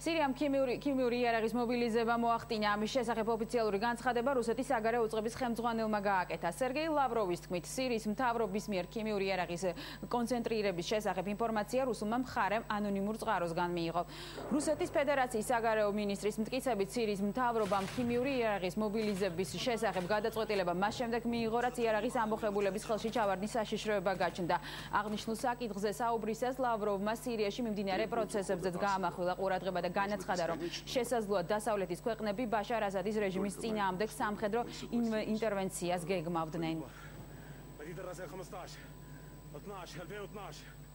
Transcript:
სირიამ ქიმიური ქიმიური იარაღის მობილიზება მოახდინა. ამის შესახებ ოფიციალური განცხადება რუსეთის საგარეო უწყების ხელმძღვანელმა გააკეთა. სერგეი ლავროვის თქმით, სირიის მთავრობის მიერ ქიმიური იარაღის კონცენტრირების შესახებ ინფორმაცია რუსულმა მხარემ ანონიმურ წყაროსგან მიიღო. რუსეთის ფედერაციის საგარეო მინისტრის მტკიცებით, სირიის მთავრობამ ქიმიური იარაღის მობილიზების შესახებ გადაწყვეტილება მას შემდეგ მიიღო, რაც იარაღის ამბოხებულების ხელში ჩავარდნის საშიშროება გაჩნდა. აღნიშნულ საკითხზე საუბრისას ლავროვმა სირიაში მიმდინარე პროცესებზეც გაამახვილა ყურადღება და განაცხადა, რომ შესაძლოა დასავლეთის ქვეყნები ბაშარ ასადის რეჟიმის წინააღმდეგ სამხედრო ინტერვენციას გეგმავდნენ. 12 12